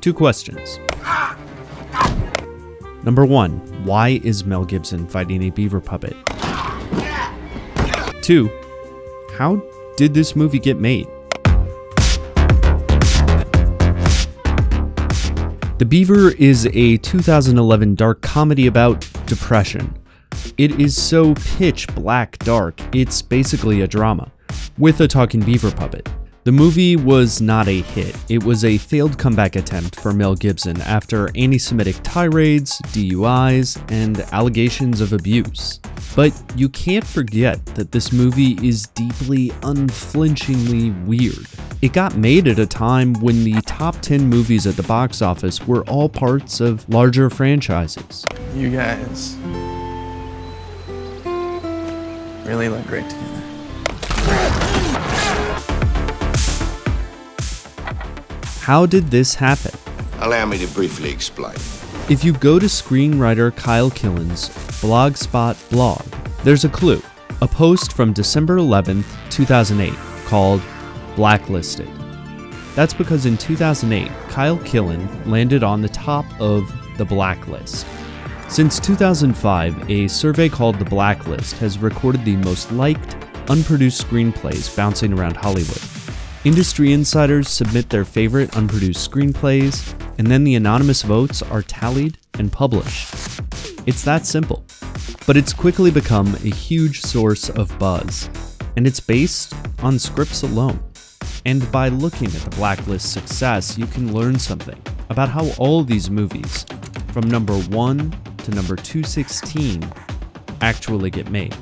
Two questions. Number one, why is Mel Gibson fighting a beaver puppet? Two, how did this movie get made? The Beaver is a 2011 dark comedy about depression. It is so pitch black dark, it's basically a drama, with a talking beaver puppet. The movie was not a hit. It was a failed comeback attempt for Mel Gibson after anti Semitic tirades, DUIs, and allegations of abuse. But you can't forget that this movie is deeply, unflinchingly weird. It got made at a time when the top 10 movies at the box office were all parts of larger franchises. You guys really look great together. How did this happen? Allow me to briefly explain. If you go to screenwriter Kyle Killen's Blogspot blog, there's a clue a post from December 11th, 2008, called Blacklisted. That's because in 2008, Kyle Killen landed on the top of the blacklist. Since 2005, a survey called The Blacklist has recorded the most liked, unproduced screenplays bouncing around Hollywood. Industry insiders submit their favorite unproduced screenplays, and then the anonymous votes are tallied and published. It's that simple. But it's quickly become a huge source of buzz, and it's based on scripts alone. And by looking at the Blacklist success, you can learn something about how all these movies, from number 1 to number 216, actually get made.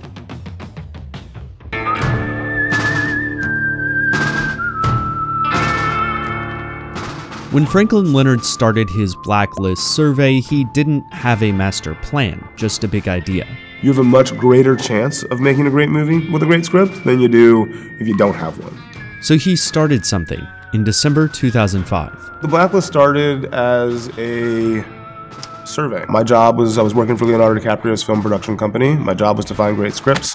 When Franklin Leonard started his blacklist survey, he didn't have a master plan, just a big idea. You have a much greater chance of making a great movie with a great script than you do if you don't have one. So he started something in December 2005. The blacklist started as a survey. My job was I was working for Leonardo DiCaprio's film production company. My job was to find great scripts.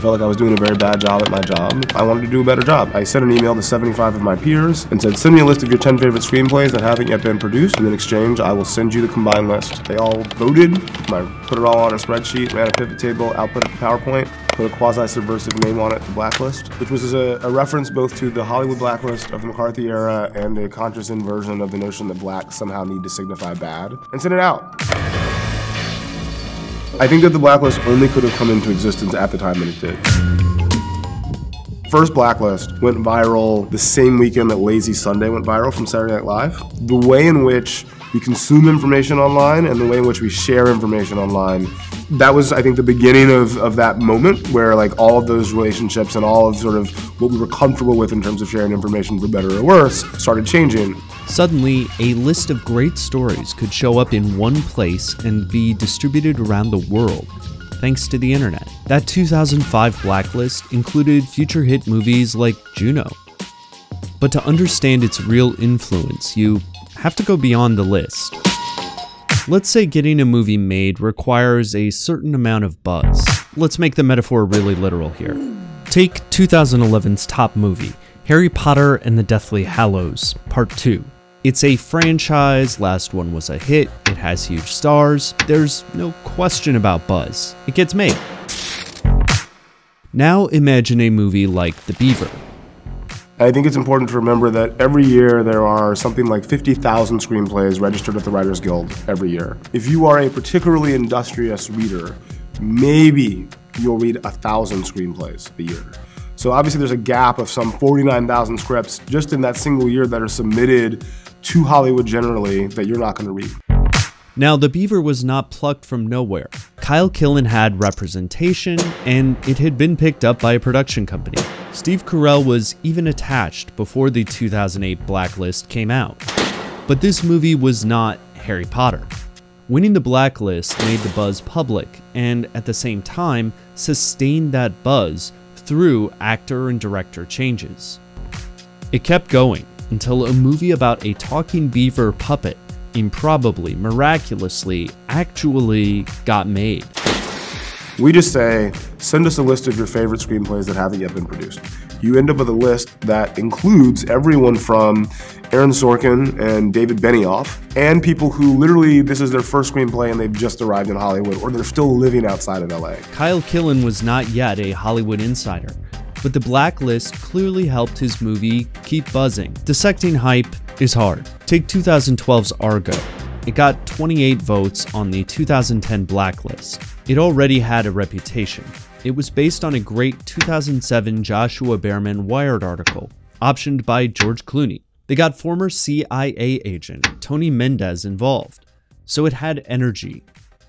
I felt like I was doing a very bad job at my job. I wanted to do a better job. I sent an email to 75 of my peers and said, send me a list of your 10 favorite screenplays that haven't yet been produced, and in exchange, I will send you the combined list. They all voted. I put it all on a spreadsheet, ran a pivot table, output to PowerPoint, put a quasi-subversive name on it, the Blacklist, which was a, a reference both to the Hollywood blacklist of the McCarthy era and a conscious inversion of the notion that blacks somehow need to signify bad, and sent it out. I think that the blacklist only could have come into existence at the time that it did. First Blacklist went viral the same weekend that Lazy Sunday went viral from Saturday Night Live. The way in which we consume information online and the way in which we share information online that was i think the beginning of, of that moment where like all of those relationships and all of sort of what we were comfortable with in terms of sharing information for better or worse started changing Suddenly, a list of great stories could show up in one place and be distributed around the world, thanks to the internet. That 2005 blacklist included future hit movies like Juno. But to understand its real influence, you have to go beyond the list. Let's say getting a movie made requires a certain amount of buzz. Let's make the metaphor really literal here. Take 2011's top movie, Harry Potter and the Deathly Hallows, Part 2. It's a franchise, last one was a hit, it has huge stars, there's no question about buzz. It gets made. Now imagine a movie like The Beaver. I think it's important to remember that every year there are something like 50,000 screenplays registered at the Writers Guild every year. If you are a particularly industrious reader, maybe you'll read a thousand screenplays a year. So obviously there's a gap of some 49,000 scripts just in that single year that are submitted to Hollywood generally that you're not going to read. Now, The Beaver was not plucked from nowhere. Kyle Killen had representation, and it had been picked up by a production company. Steve Carell was even attached before the 2008 Blacklist came out. But this movie was not Harry Potter. Winning the Blacklist made the buzz public, and at the same time, sustained that buzz through actor and director changes. It kept going until a movie about a talking beaver puppet improbably, miraculously, actually got made. We just say, send us a list of your favorite screenplays that haven't yet been produced. you end up with a list that includes everyone from Aaron Sorkin and David Benioff, and people who literally this is their first screenplay and they've just arrived in Hollywood or they're still living outside of LA. Kyle Killen was not yet a Hollywood insider, but the blacklist clearly helped his movie keep buzzing. Dissecting hype is hard. Take 2012's Argo. It got 28 votes on the 2010 blacklist. It already had a reputation. It was based on a great 2007 Joshua Bearman Wired article, optioned by George Clooney. They got former CIA agent Tony Mendez involved, so it had energy,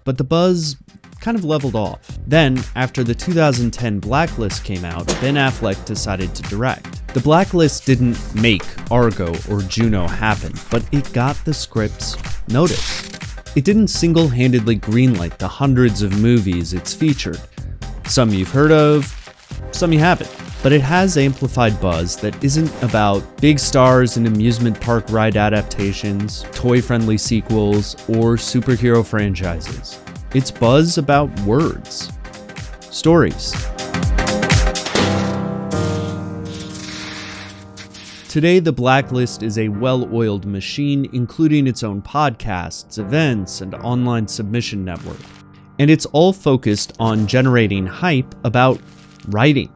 but the buzz kind of leveled off. Then, after the 2010 Blacklist came out, Ben Affleck decided to direct. The Blacklist didn't make Argo or Juno happen, but it got the script's notice. It didn't single handedly greenlight the hundreds of movies it's featured. Some you've heard of, some you haven't. But it has amplified buzz that isn't about big stars and amusement park ride adaptations, toy friendly sequels, or superhero franchises. It's buzz about words, stories. Today, the Blacklist is a well oiled machine, including its own podcasts, events, and online submission network. And it's all focused on generating hype about writing.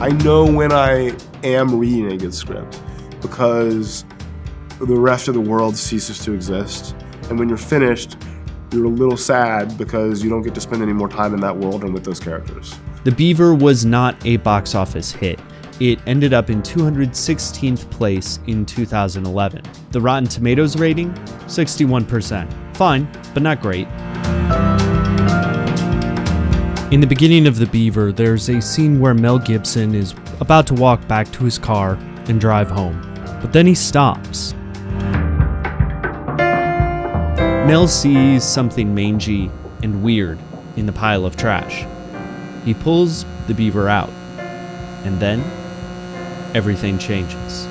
I know when I am reading a good script because the rest of the world ceases to exist. And when you're finished, you're a little sad because you don't get to spend any more time in that world and with those characters. The Beaver was not a box office hit. It ended up in 216th place in 2011. The Rotten Tomatoes rating? 61%. Fine, but not great. In the beginning of The Beaver, there's a scene where Mel Gibson is about to walk back to his car and drive home, but then he stops. Mel sees something mangy and weird in the pile of trash. He pulls the beaver out, and then everything changes.